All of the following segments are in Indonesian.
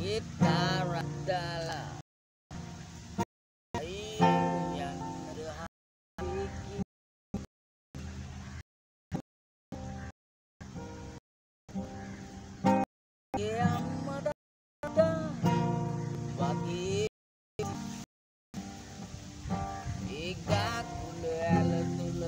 kita rada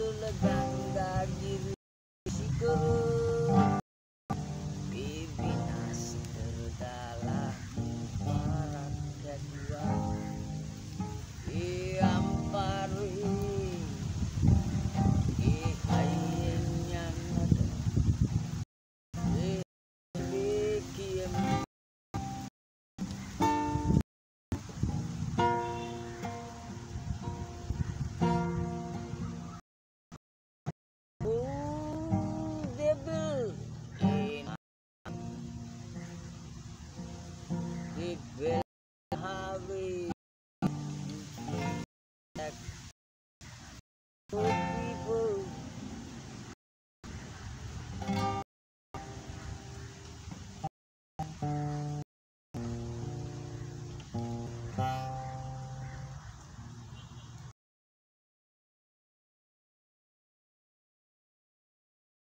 Abdul ಗಂಗಾಗಿರಿ will have it.